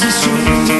Isso.